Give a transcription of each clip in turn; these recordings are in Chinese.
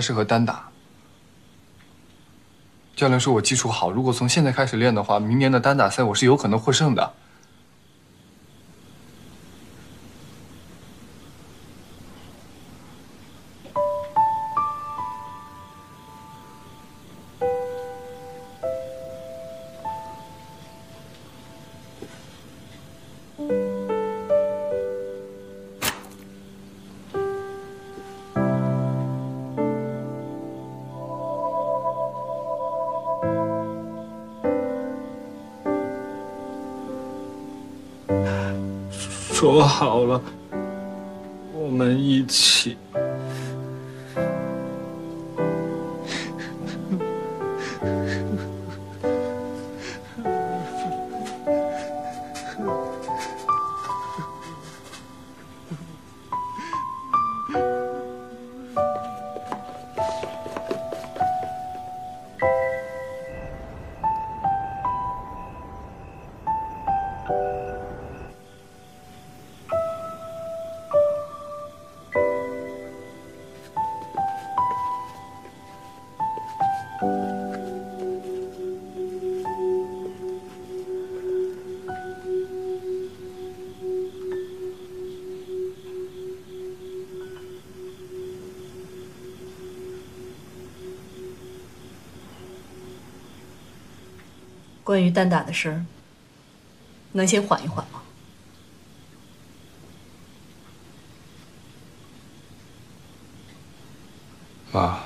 适合单打。教练说我基础好，如果从现在开始练的话，明年的单打赛我是有可能获胜的。说好了，我们一起。关于单打的事儿，能先缓一缓吗？妈，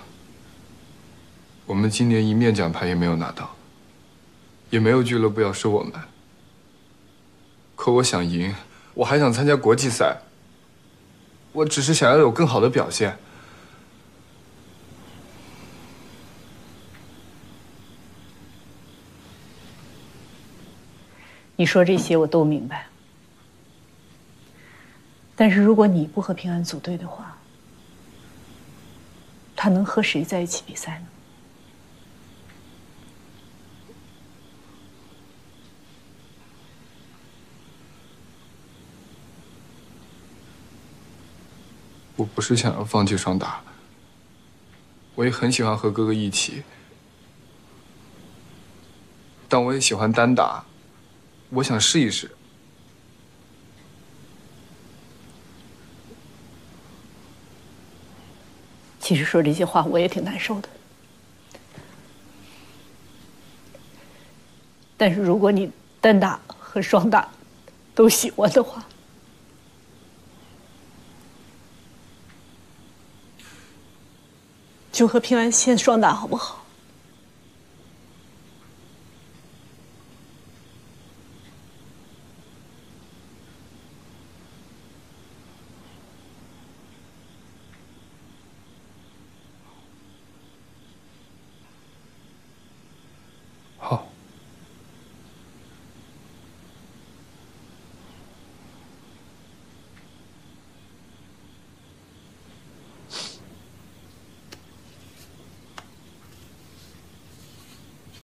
我们今年一面奖牌也没有拿到，也没有俱乐部要收我们。可我想赢，我还想参加国际赛。我只是想要有更好的表现。你说这些我都明白，但是如果你不和平安组队的话，他能和谁在一起比赛呢？我不是想要放弃双打，我也很喜欢和哥哥一起，但我也喜欢单打。我想试一试。其实说这些话我也挺难受的，但是如果你单打和双打都喜欢的话，就和平安先双打好不好？